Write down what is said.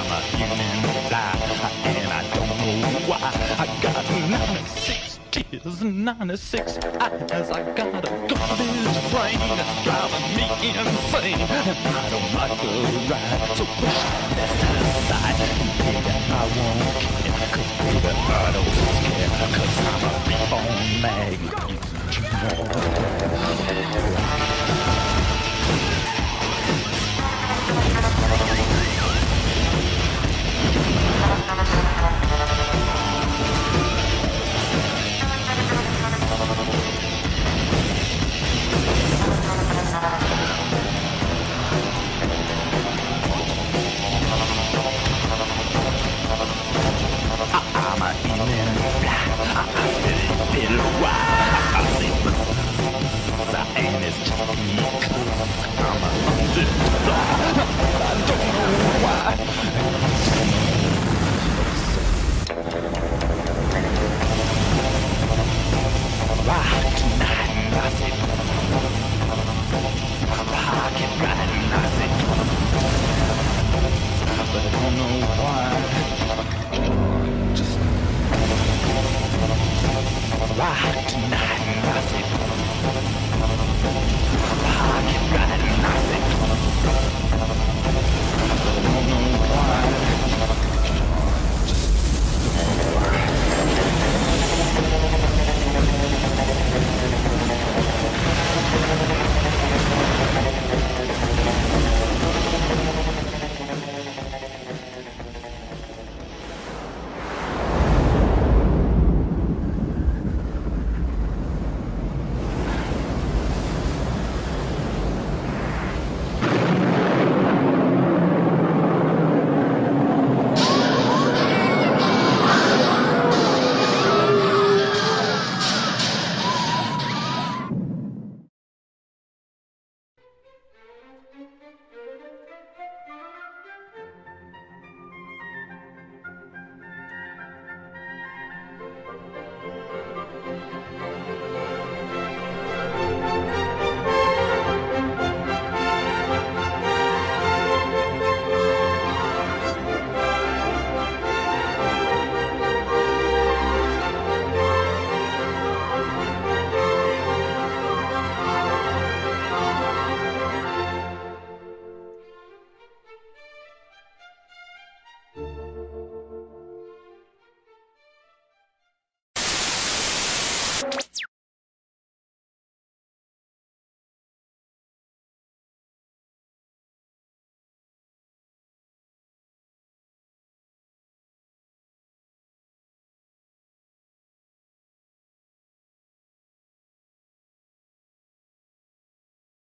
I'm a human fly, and I don't know why. I got 96 tears and 96 eyes. I got a garbage brain that's driving me insane. And I don't like the ride, so push that aside. Baby, I won't care, cause baby, I don't scare, cause I'm a reborn magnet. I don't know why. Música